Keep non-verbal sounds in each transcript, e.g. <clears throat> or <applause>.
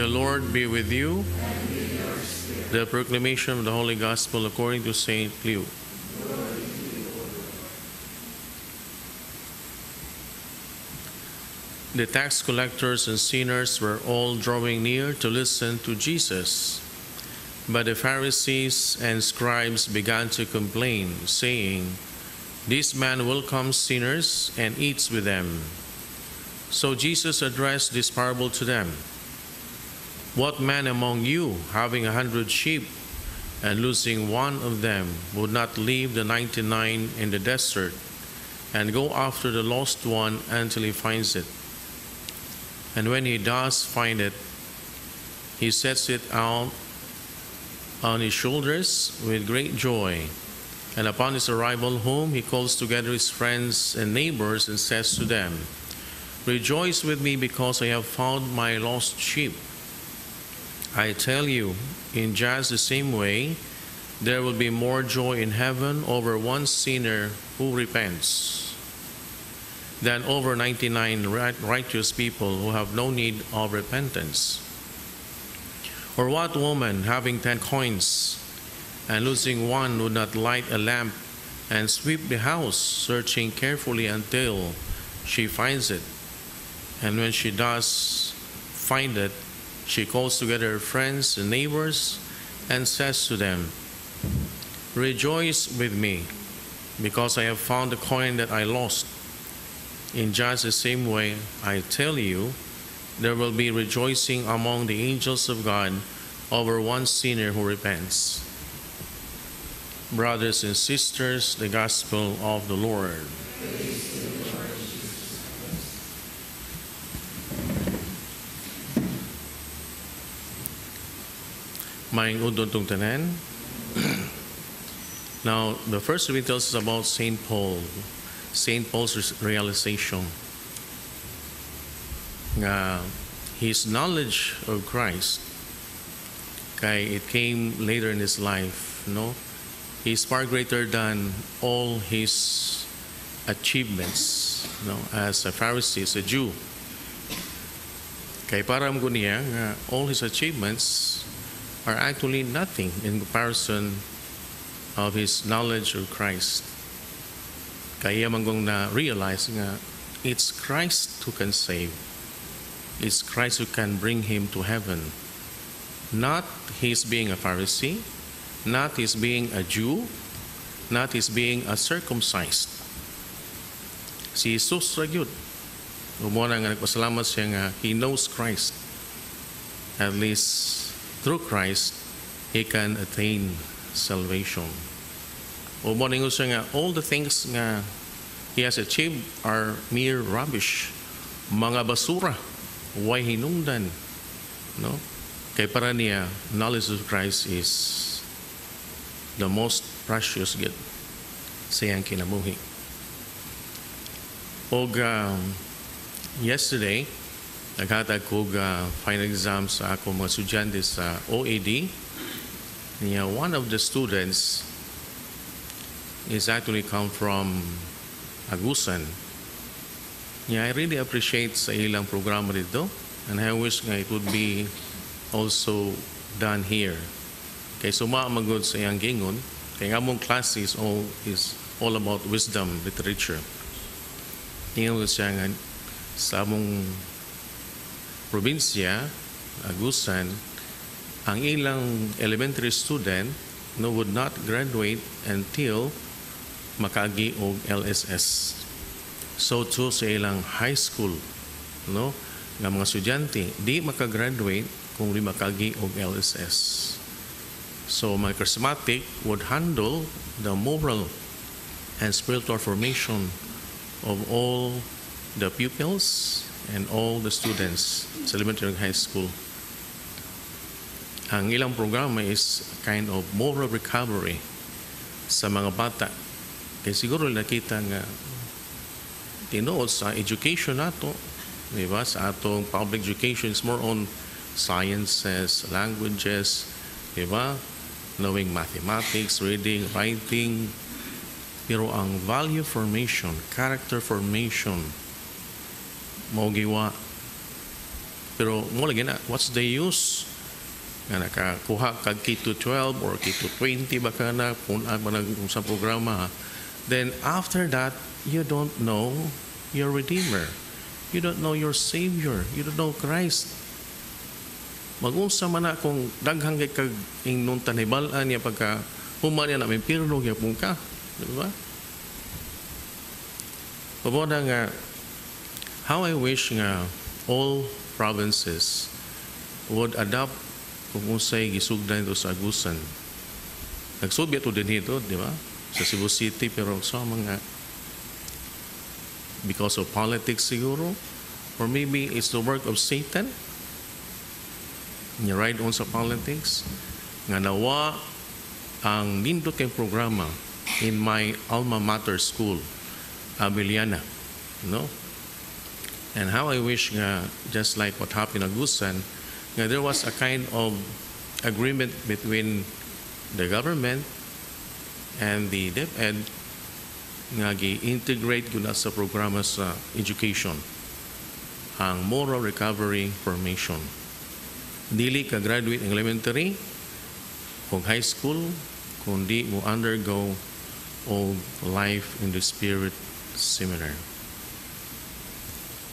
The Lord be with you. The proclamation of the Holy Gospel according to St. Luke. The tax collectors and sinners were all drawing near to listen to Jesus. But the Pharisees and scribes began to complain, saying, This man welcomes sinners and eats with them. So Jesus addressed this parable to them What man among you, having a hundred sheep, and losing one of them, would not leave the ninety nine in the desert and go after the lost one until he finds it? And when he does find it, he sets it out on his shoulders with great joy. And upon his arrival home, he calls together his friends and neighbors and says to them, Rejoice with me because I have found my lost sheep. I tell you, in just the same way, there will be more joy in heaven over one sinner who repents than over 99 righteous people who have no need of repentance. Or what woman, having 10 coins and losing one, would not light a lamp and sweep the house, searching carefully until she finds it? And when she does find it, she calls together her friends and neighbors and says to them, Rejoice with me, because I have found the coin that I lost. In just the same way, I tell you, there will be rejoicing among the angels of God over one sinner who repents. Brothers and sisters, the gospel of the Lord. Maing udon tung tanan. <clears throat> Now, the first reading tells us about Saint Paul. Saint Paul's realization nga his knowledge of Christ kay it came later in his life no he's far greater than all his achievements no as a Pharisee as a Jew kay param ko niya all his achievements are actually nothing in comparison of his knowledge of Christ kaya manggong na realize nga it's Christ who can save. It's Christ who can bring him to heaven. Not his being a Pharisee, not his being a Jew, not his being a circumcised. Si Jesus ra gyud. Umuna nga nagpasalamat siya nga he knows Christ. At least through Christ, he can attain salvation. O mo ningo siya nga all the things nga he has achieved are mere rubbish. Mga basura. Why hinungdan? No? Kay para niya, knowledge of Christ is the most precious gift sa iyang kinabuhi. Og um, yesterday, naghatag ko uh, final exam sa ako mga estudyante sa OAD. Niya, one of the students is actually come from Agusan. Yeah, I really appreciate sa ilang programa dito and I wish nga it would be also done here. Kay suma magod sa iyang gingon, kay nga mong class is all, is all about wisdom literature. Tingnan siya nga sa among probinsya, Agusan, ang ilang elementary student no, would not graduate until makagi og LSS. So to sa ilang high school, no, nga mga estudyante di makagraduate kung di makagi og LSS. So charismatic would handle the moral and spiritual formation of all the pupils and all the students sa elementary high school. Ang ilang programa is kind of moral recovery sa mga bata kaya siguro nakita nga tinuod sa education nato, di ba? Sa atong public education is more on sciences, languages, di ba? Knowing mathematics, reading, writing. Pero ang value formation, character formation, mo giwa pero mo lagi na what's the use? Nga nakakuha kag K to 12 or K to 20 baka na kung ano sa programa then after that you don't know your redeemer. You don't know your savior. You don't know Christ. Magunsa man na kung daghang kag ingnon tanibalan niya pagka human niya na may pirlo gyapon ka. Di ba? Paboda nga how I wish nga all provinces would adopt kung unsay gisugdan ito sa Agusan. Nagsubya to din dito, di ba? Sa Cebu City, pero sa mga because of politics siguro, or maybe it's the work of Satan. Niya ride on sa politics. Nga nawa ang nindot kay programa in my alma mater school, Abiliana. No? And how I wish nga, just like what happened in Agusan, nga there was a kind of agreement between the government and the DepEd nga gi-integrate yun na sa programa sa education ang moral recovery formation. Dili ka graduate elementary kung high school kundi mo undergo o life in the spirit seminar.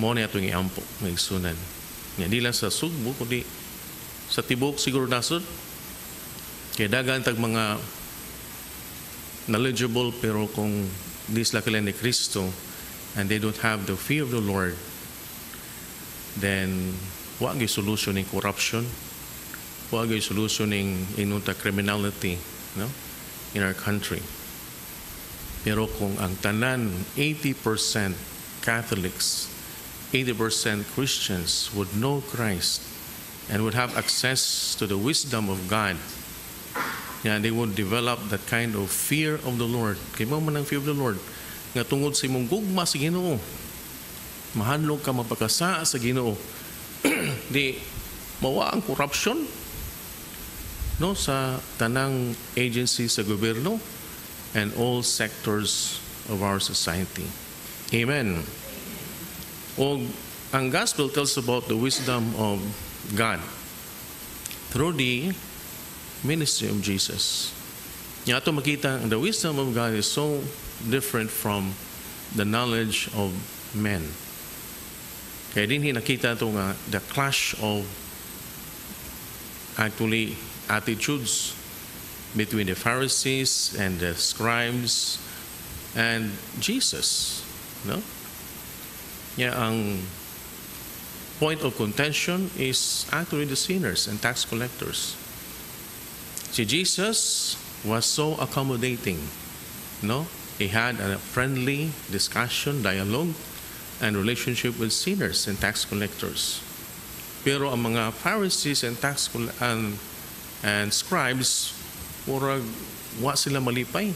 Mo na itong iampo ng isunan. Nga di lang sa Sugbo, kundi sa Tibok siguro nasod. Kaya dagan tag mga knowledgeable pero kung di sila kailan ni Kristo and they don't have the fear of the Lord, then wa gyud solution ng corruption, wa gyud solution ng inunta criminality, no? in our country. Pero kung ang tanan 80% Catholics, 80% Christians would know Christ and would have access to the wisdom of God, yeah, they would develop that kind of fear of the Lord. Kay mo man ang fear of the Lord nga tungod sa imong gugma sa Ginoo. Mahanlog ka mapakasa sa Ginoo. <clears throat> Di mawa ang corruption no sa tanang agency sa gobyerno and all sectors of our society. Amen. O ang gospel tells about the wisdom of God through the ministry of Jesus. Nga makita the wisdom of God is so different from the knowledge of men. Kaya din nakita ito nga the clash of actually attitudes between the Pharisees and the scribes and Jesus. No? Yeah, ang point of contention is actually the sinners and tax collectors. See, Jesus was so accommodating. No? He had a friendly discussion, dialogue, and relationship with sinners and tax collectors. Pero ang mga Pharisees and tax and, and scribes, murag wa sila malipay.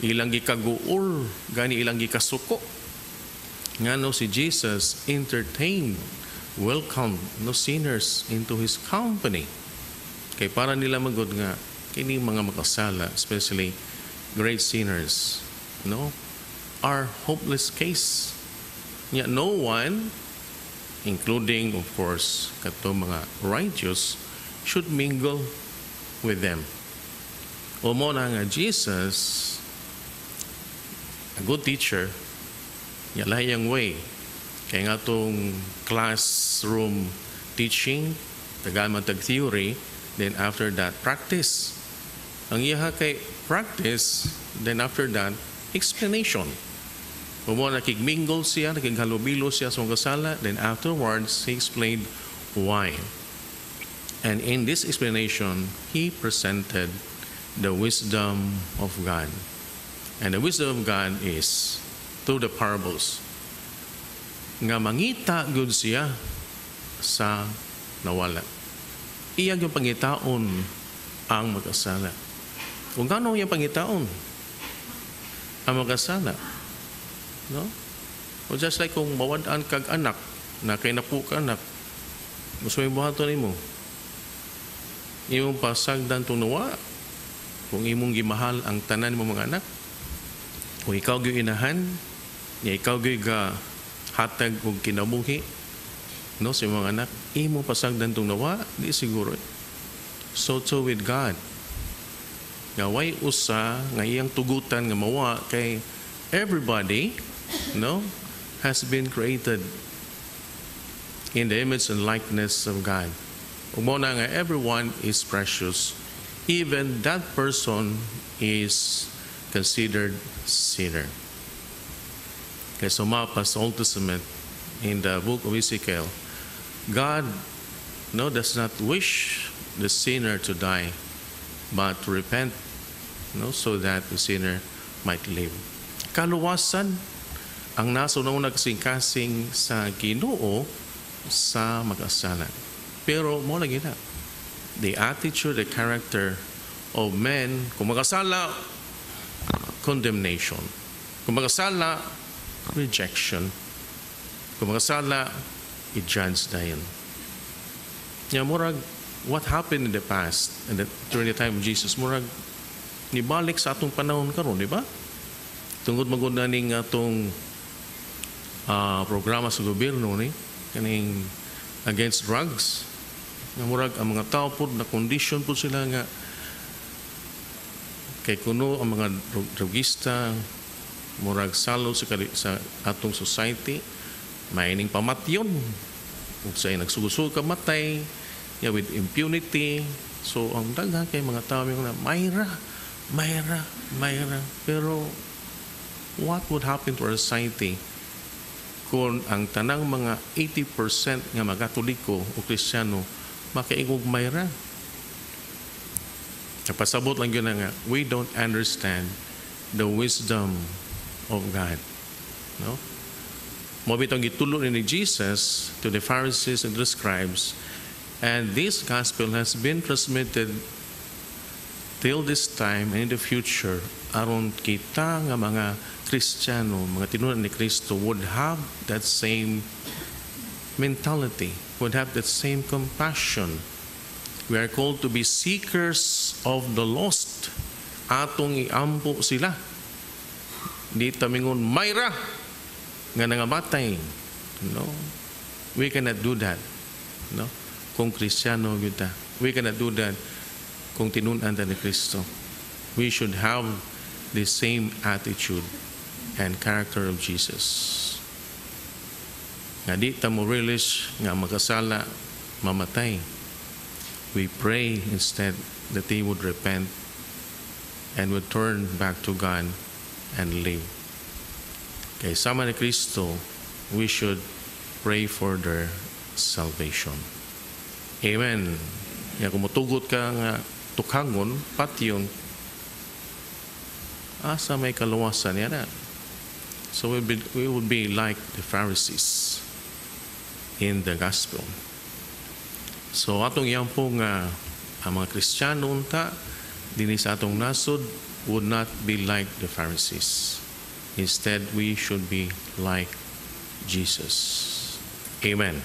Ilang gikaguol, gani ilang gikasuko. Nga no si Jesus entertained, welcomed no sinners into his company. Kay para nila magod nga kini mga makasala, especially great sinners, no, are hopeless case. Yet no one, including of course kato mga righteous, should mingle with them. O mo na nga Jesus, a good teacher, yalayang way. Kaya nga itong classroom teaching, tagaan man tag theory, then after that, practice. Ang iya kay practice, then after that, explanation. Kung mo nakigmingle siya, nakighalubilo siya sa kasala, then afterwards, he explained why. And in this explanation, he presented the wisdom of God. And the wisdom of God is through the parables. Nga mangita gud siya sa nawala. Iyag yung pangitaon ang magkasala. Kung gano'n yung pangitaon ang magkasala. No? O just like kung mawadaan kag anak, na kay napu ka anak, gusto mo buhaton nimo. Imong pasagdan tunawa, kung imong gimahal ang tanan mo mga anak, kung ikaw gyud inahan, niya ikaw gyud ga hatag og kinabuhi, no sa mga anak imo pasagdan tong nawa di siguro. So too with God. Nga way usa nga iyang tugutan nga mawa kay everybody no has been created in the image and likeness of God. Ug mao na nga everyone is precious. Even that person is considered sinner kay sumapa sa Old Testament in the book of Ezekiel God no does not wish the sinner to die but to repent no so that the sinner might live. Kaluwasan ang nasa una kasing-kasing sa Ginoo sa mag-asala pero mo lagi na the attitude the character of men kung mag-asala condemnation. Kung mag-asala rejection kung mag-asala i-judge dayon nya murag what happened in the past and the, during the time of Jesus murag nibalik sa atong panahon karon di ba? Tungod magud na ning atong ah, programa sa gobyerno ni kaning against drugs nga murag ang mga tao pod na condition pod sila nga kay kuno ang mga drug- drugista murag salo sa, sa atong society. Maining pamatyon. Ug sa nagsugusog ka matay yeah, with impunity. So ang daghan kay mga tao yung na mayra mayra mayra. Pero what would happen to our society kung ang tanang mga 80% nga mga Katoliko o Kristiyano makaingog mayra? Napasabot lang yun na nga, we don't understand the wisdom of God. No? Mo bitong gitulo ni Jesus to the Pharisees and the scribes, and this gospel has been transmitted till this time and in the future aron kita nga mga Kristiyano, mga tinunan ni Kristo would have that same mentality, would have that same compassion. We are called to be seekers of the lost. Atong iampo sila. Di tamingon, Mayra! Nga nangamatay. No? We cannot do that. No? Kung Kristiyano kita. We cannot do that kung tinunan ta ni Kristo. We should have the same attitude and character of Jesus. Nga di ta mo realize nga magkasala, mamatay we pray instead that they would repent and would turn back to God and live. Kay sama ni Kristo, we should pray for their salvation. Amen. Ya kung mutugot ka nga tukhangon, patyon, asa may kaluwasan yan na. So we, be, we would be like the Pharisees in the gospel. So atong iyang po nga ang mga Kristiyano unta dinhi sa atong nasod would not be like the Pharisees. Instead, we should be like Jesus. Amen.